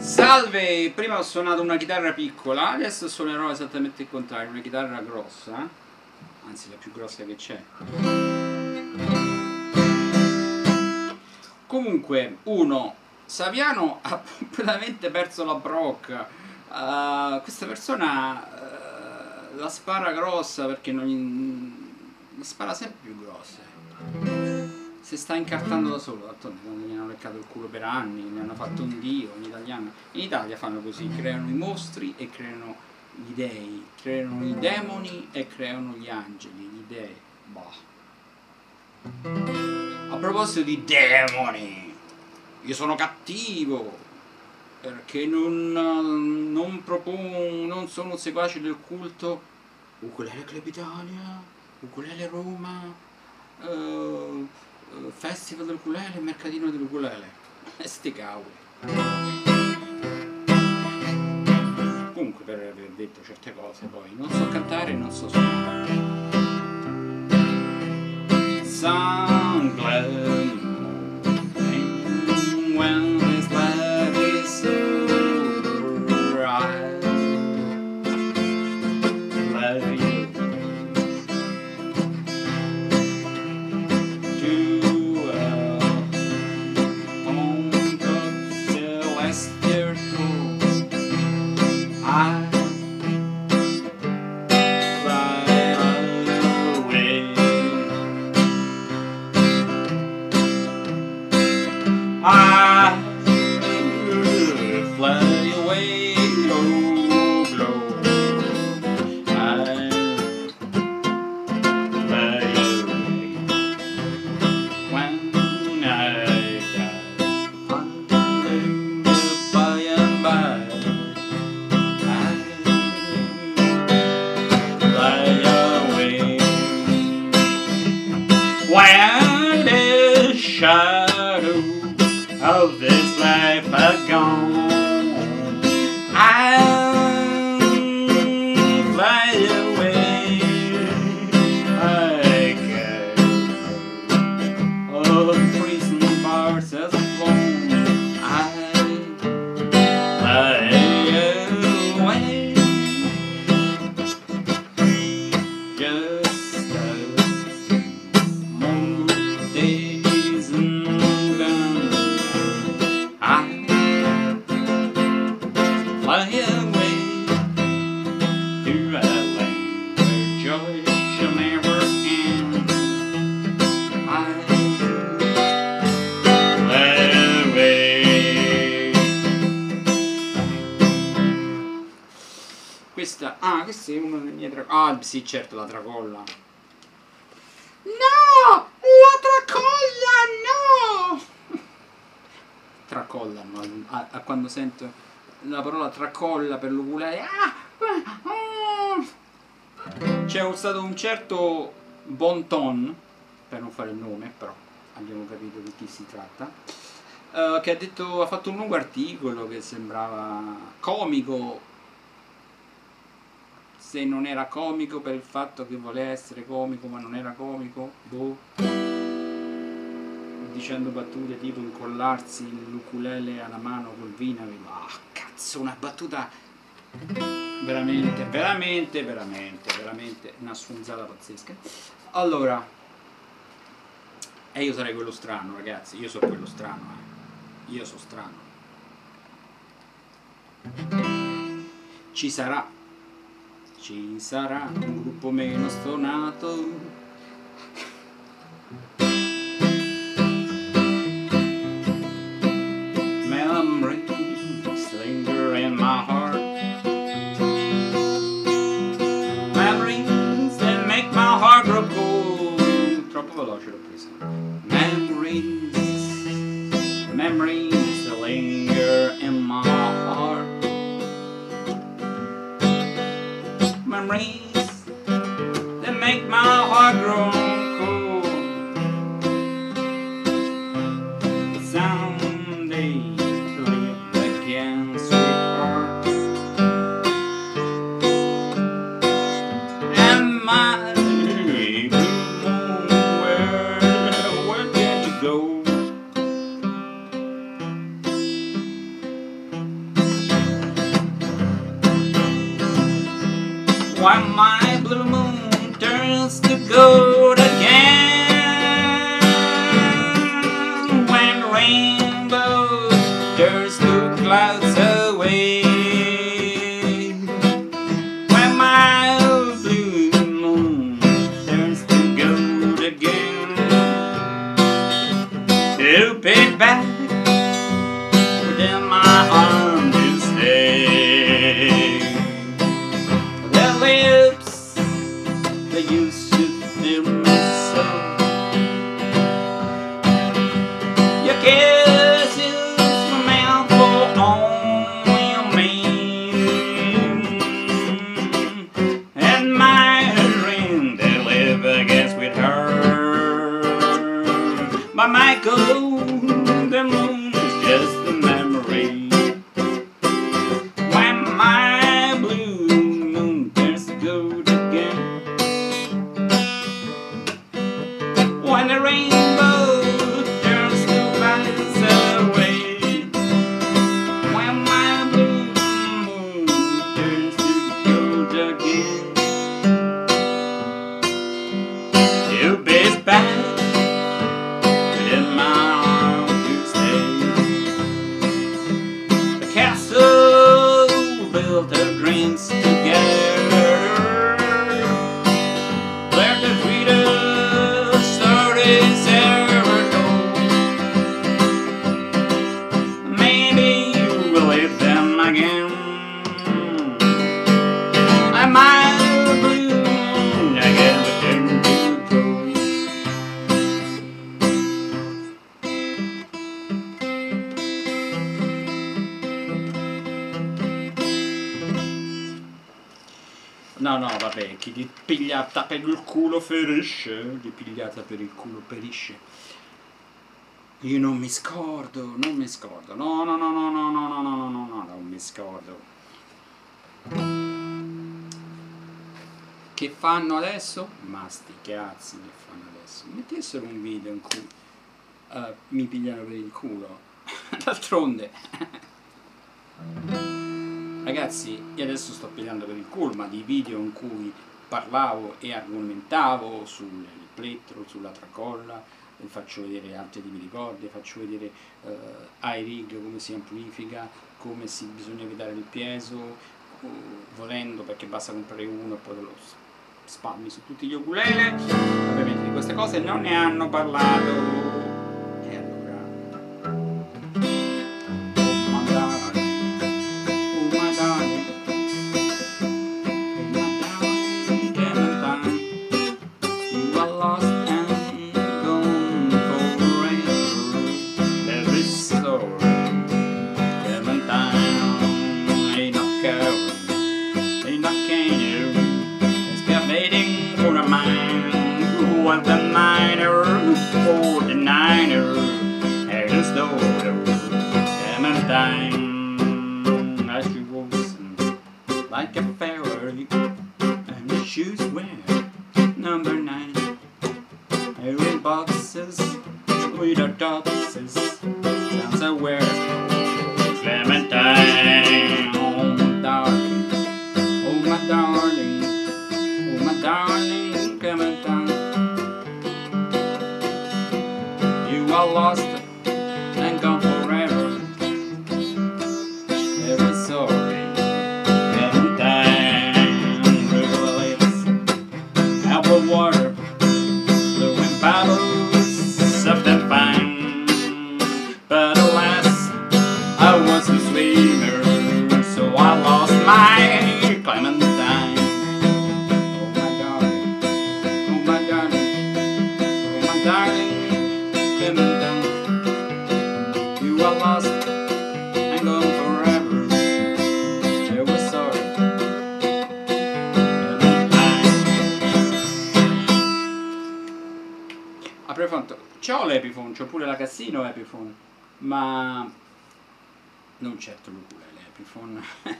Salve! Prima ho suonato una chitarra piccola, adesso suonerò esattamente il contrario, una chitarra grossa, anzi la più grossa che c'è. Comunque, uno, Saviano ha completamente perso la brocca. Uh, questa persona uh, la spara grossa perché non la spara sempre più grossa si sta incartando da solo, d'altronde quando gli hanno leccato il culo per anni, ne hanno fatto un dio, in italiano. In Italia fanno così, creano i mostri e creano gli dei, creano i demoni e creano gli angeli, gli dei. Bah. A proposito di demoni, io sono cattivo perché non, non propongo, non sono seguace del culto Ukulele Club Italia, Ukulele Roma. Uh, Festival dell'ukulele e Mercatino dell'ukulele. E sti cavoli. Comunque per aver detto certe cose poi non so cantare e non so suonare. I fly away, oh. I fly away. When I die, by and by, I fly away. When the shadow of this life are ah, questa è una delle mie tracolle. Ah, sì, certo, la tracolla. No! La tracolla, no! Tracolla, no, a, a quando sento la parola tracolla per l'ukulele. Ah! C'è stato un certo Bonton, per non fare il nome, però abbiamo capito di chi si tratta, eh, che ha, detto, ha fatto un lungo articolo che sembrava comico, se non era comico per il fatto che voleva essere comico ma non era comico, boh, dicendo battute tipo incollarsi l'ukulele alla mano col vinagre, ah cazzo una battuta veramente, veramente, veramente, veramente una sfunzata pazzesca. Allora, e io sarei quello strano, ragazzi, io sono quello strano, eh. io sono strano. Ci sarà, ci sarà un gruppo meno stonato. Memories linger in my heart. Memories that make my heart grow cold. Troppo veloce l'ho presa. Memories That make my heart grow While my blue moon turns to gold culo ferisce, di pigliata per il culo perisce. Io non mi scordo, non mi scordo. No, no, no, no, no, no, no, no, no, no, no, non mi scordo. Che fanno adesso? Ma sti cazzi che fanno adesso. Mettessero un video in cui eh, mi pigliano per il culo. D'altronde. Ragazzi, io adesso sto pigliando per il culo, ma di video in cui parlavo e argomentavo sul plettro, sulla tracolla, faccio vedere tipi di corde, faccio vedere eh, iRig come si amplifica, come si bisogna evitare il peso, eh, volendo perché basta comprare uno e poi lo s- spalmi su tutti gli ukulele. Ovviamente di queste cose non ne hanno parlato. Cassino Epiphone, ma non certo l'ukulele Epiphone.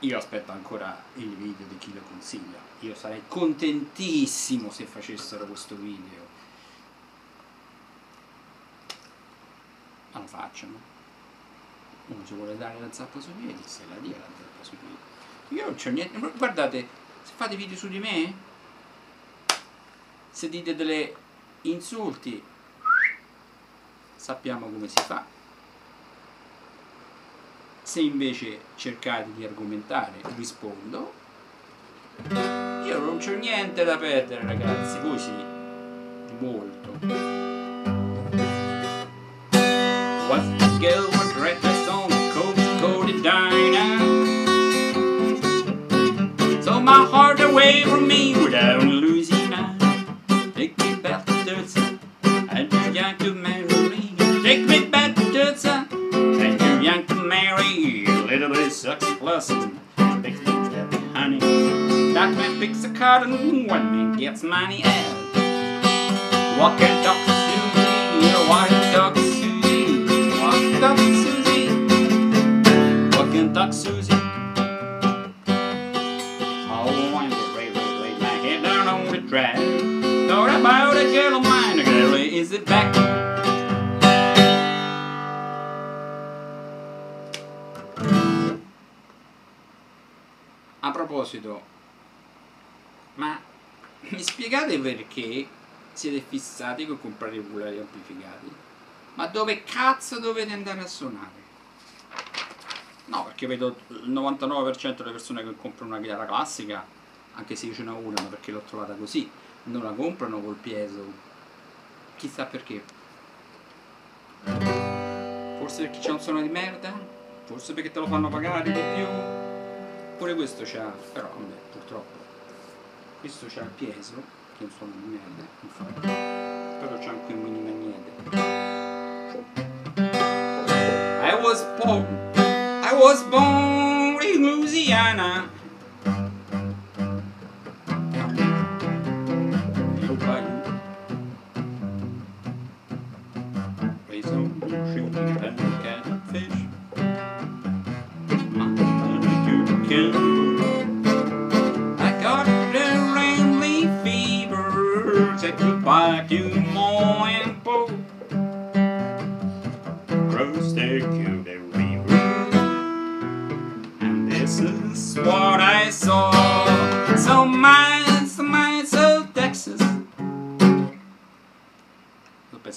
Io aspetto ancora il video di chi lo consiglia. Io sarei contentissimo se facessero questo video. Ma lo facciano. Uno ci vuole dare la zappa sui piedi, se la dia la zappa sui piedi. Io non c'ho niente. Guardate, se fate video su di me, se dite delle insulti, sappiamo come si fa. Se invece cercate di argomentare, rispondo. Io non c'ho niente da perdere, ragazzi, voi sì, molto. What's the girl red dress on coat coated diner? So my heart away from me without picks a cotton one man gets money out Walk talk to Susie, walk talk to Susie, walk and talk Susie, walk and talk Susie. Oh, I'm get ready, ready, lay my down on the track. Thought about a girl of mine, a girl is it back? A proposito, mi spiegate perché siete fissati con comprare i oculari amplificati? Ma dove cazzo dovete andare a suonare? No, perché vedo il 99% delle persone che comprano una chitarra classica, anche se io ce n'ho una, ma perché l'ho trovata così, non la comprano col piezo. Chissà perché. Forse perché c'è un suono di merda? Forse perché te lo fanno pagare di più? Pure questo c'ha, però vabbè, purtroppo. Questo c'ha il piezo, che è un merda, infatti. Però c'ha anche un mini magnete. I was born, I was born in Louisiana.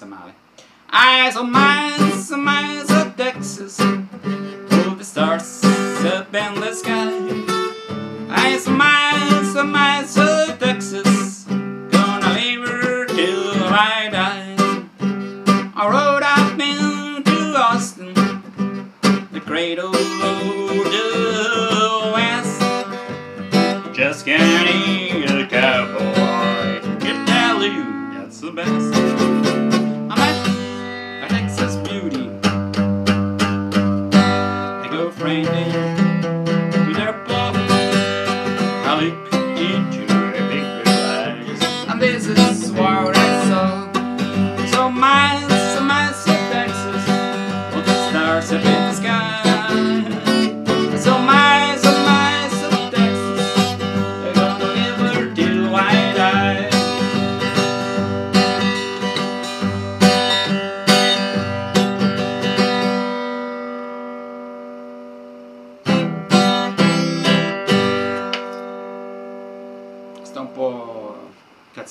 L'ho presa male. I saw miles, some miles of Texas. All the stars up in the sky. I saw miles, some miles of Texas. Gonna live here till I die. I rode up into Austin, the cradle of the West. Just can't eat a cowboy. Can tell you that's the best.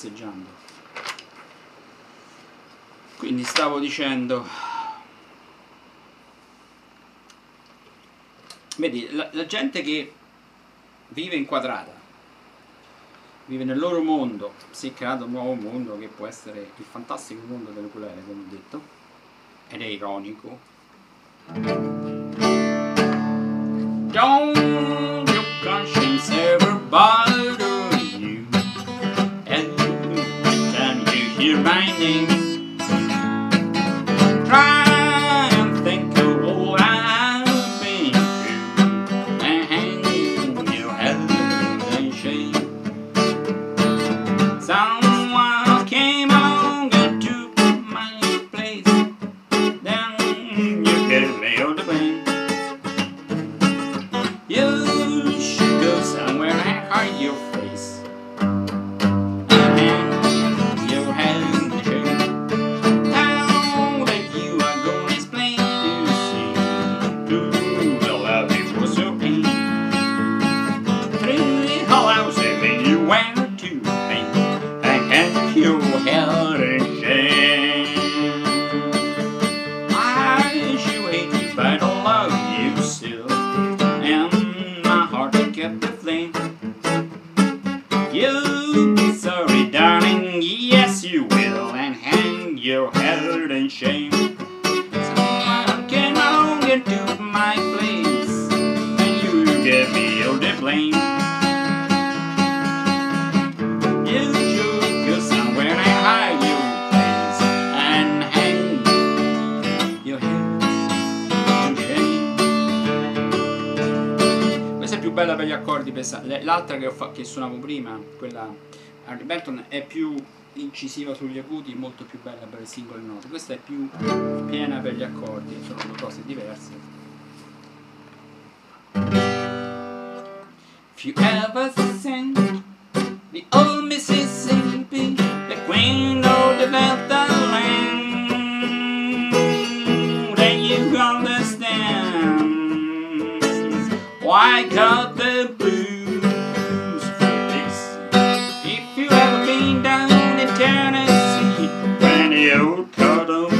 Cazzeggiando. Quindi stavo dicendo, vedi, la, la gente che vive inquadrata, vive nel loro mondo, si è creato un nuovo mondo che può essere il fantastico mondo dell'oculare, come ho detto, ed è ironico. You. Pesanti. L'altra che, che suonavo prima, quella Harry Benton, è più incisiva sugli acuti, molto più bella per le singole note. Questa è più piena per gli accordi, sono due cose diverse. If you ever sing the old Mississippi, the queen of the Delta land, then you understand why I old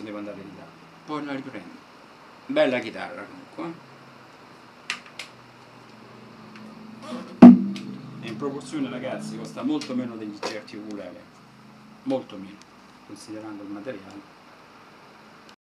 Adesso devo andare di là, poi la riprendo. Bella chitarra comunque. E in proporzione ragazzi costa molto meno degli certi ukulele. Molto meno, considerando il materiale.